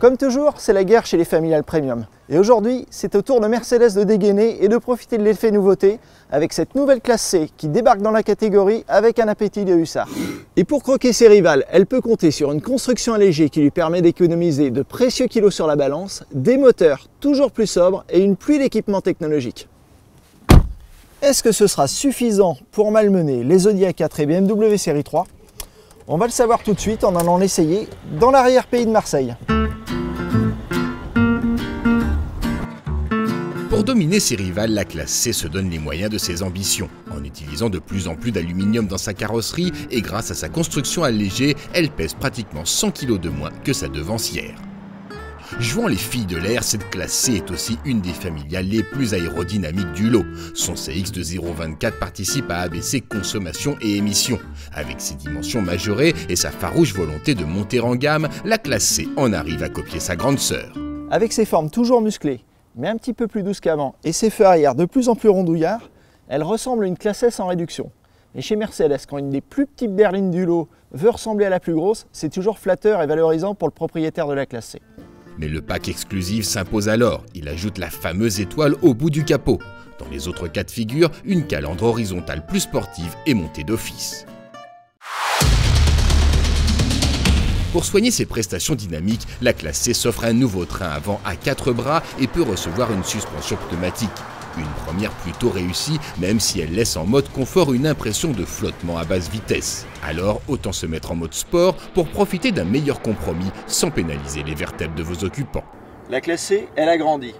Comme toujours, c'est la guerre chez les familiales premium. Et aujourd'hui, c'est au tour de Mercedes de dégainer et de profiter de l'effet nouveauté avec cette nouvelle classe C qui débarque dans la catégorie avec un appétit de hussard. Et pour croquer ses rivales, elle peut compter sur une construction allégée qui lui permet d'économiser de précieux kilos sur la balance, des moteurs toujours plus sobres et une pluie d'équipements technologiques. Est-ce que ce sera suffisant pour malmener les Audi A4 et BMW série 3 On va le savoir tout de suite en allant l'essayer dans l'arrière-pays de Marseille. Pour dominer ses rivales, la classe C se donne les moyens de ses ambitions. En utilisant de plus en plus d'aluminium dans sa carrosserie et grâce à sa construction allégée, elle pèse pratiquement 100 kg de moins que sa devancière. Jouant les filles de l'air, cette classe C est aussi une des familiales les plus aérodynamiques du lot. Son CX de 0,24 participe à abaisser consommation et émissions. Avec ses dimensions majorées et sa farouche volonté de monter en gamme, la classe C en arrive à copier sa grande sœur. Avec ses formes toujours musclées, mais un petit peu plus douce qu'avant, et ses feux arrière de plus en plus rondouillards, elle ressemble à une classe S en réduction. Et chez Mercedes, quand une des plus petites berlines du lot veut ressembler à la plus grosse, c'est toujours flatteur et valorisant pour le propriétaire de la classe C. Mais le pack exclusif s'impose alors. Il ajoute la fameuse étoile au bout du capot. Dans les autres cas de figure, une calandre horizontale plus sportive est montée d'office. Pour soigner ses prestations dynamiques, la classe C s'offre un nouveau train avant à 4 bras et peut recevoir une suspension pneumatique. Une première plutôt réussie, même si elle laisse en mode confort une impression de flottement à basse vitesse. Alors autant se mettre en mode sport pour profiter d'un meilleur compromis sans pénaliser les vertèbres de vos occupants. La classe C, elle a grandi.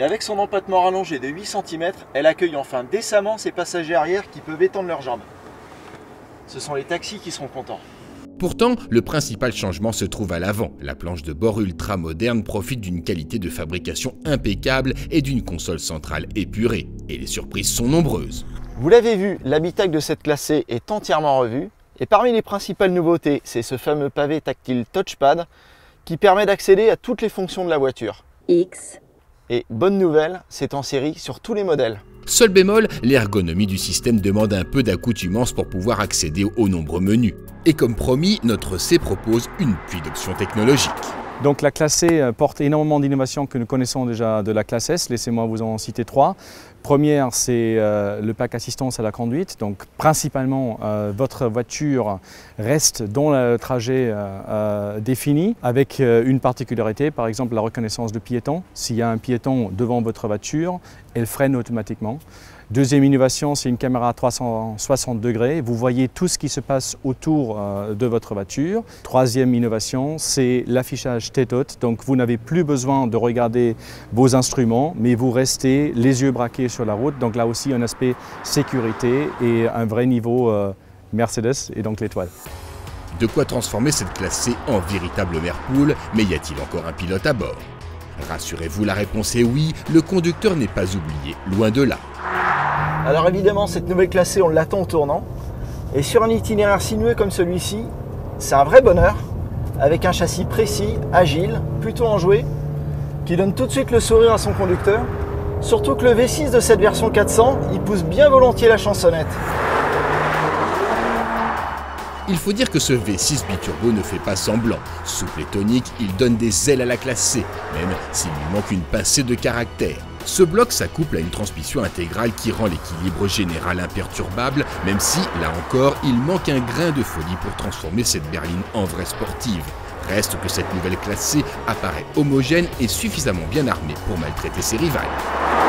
Et avec son empattement rallongé de 8 cm, elle accueille enfin décemment ses passagers arrière qui peuvent étendre leurs jambes. Ce sont les taxis qui seront contents. Pourtant, le principal changement se trouve à l'avant. La planche de bord ultra moderne profite d'une qualité de fabrication impeccable et d'une console centrale épurée. Et les surprises sont nombreuses. Vous l'avez vu, l'habitacle de cette classe C est entièrement revu. Et parmi les principales nouveautés, c'est ce fameux pavé tactile touchpad qui permet d'accéder à toutes les fonctions de la voiture. X. Et bonne nouvelle, c'est en série sur tous les modèles. Seul bémol, l'ergonomie du système demande un peu d'accoutumance pour pouvoir accéder aux nombreux menus. Et comme promis, notre C propose une pluie d'options technologiques. Donc la classe C euh, porte énormément d'innovations que nous connaissons déjà de la classe S. Laissez-moi vous en citer trois. Première, c'est euh, le pack assistance à la conduite. Donc principalement, euh, votre voiture reste dans le trajet défini avec une particularité, par exemple la reconnaissance de piéton. S'il y a un piéton devant votre voiture, elle freine automatiquement. Deuxième innovation, c'est une caméra à 360 degrés. Vous voyez tout ce qui se passe autour euh, de votre voiture. Troisième innovation, c'est l'affichage tête-haute. Donc vous n'avez plus besoin de regarder vos instruments, mais vous restez les yeux braqués sur la route. Donc là aussi, un aspect sécurité et un vrai niveau euh, Mercedes et donc l'étoile. De quoi transformer cette classe C en véritable merpoule, mais y a-t-il encore un pilote à bord? Rassurez-vous, la réponse est oui, le conducteur n'est pas oublié, loin de là. Alors évidemment, cette nouvelle classée, on l'attend au tournant. Et sur un itinéraire sinueux comme celui-ci, c'est un vrai bonheur, avec un châssis précis, agile, plutôt enjoué, qui donne tout de suite le sourire à son conducteur. Surtout que le V6 de cette version 400, il pousse bien volontiers la chansonnette. Il faut dire que ce V6 biturbo ne fait pas semblant. Souple et tonique, il donne des ailes à la classe C, même s'il lui manque une pincée de caractère. Ce bloc s'accouple à une transmission intégrale qui rend l'équilibre général imperturbable, même si, là encore, il manque un grain de folie pour transformer cette berline en vraie sportive. Reste que cette nouvelle classe C apparaît homogène et suffisamment bien armée pour maltraiter ses rivales.